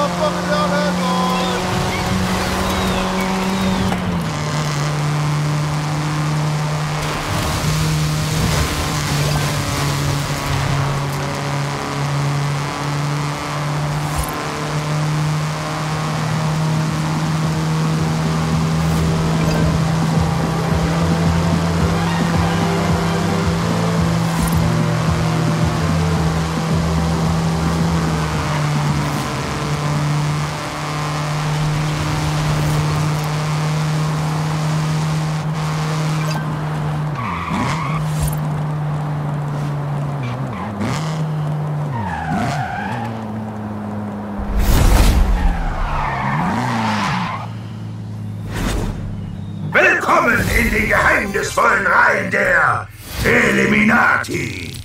motherfucker down there. Willkommen in den geheimnisvollen Reihen der Eliminati!